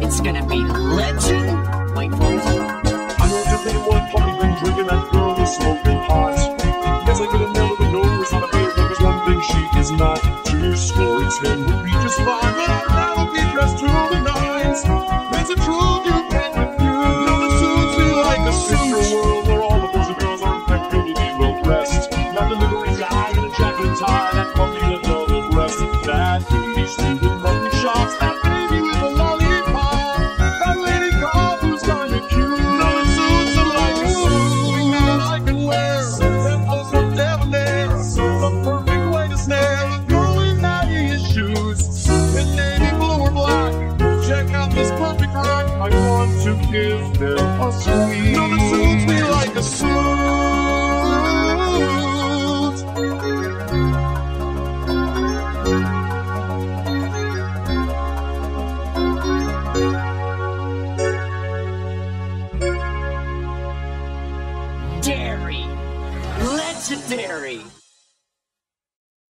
It's gonna be legend. Wait for. I know just they one party been drinking that girl is smoking hot. Guess I could have never known it's not a baby because one thing she is not. Two score ten would be just fine. love to give them a sweet. No, it suits me like a suit. legendary.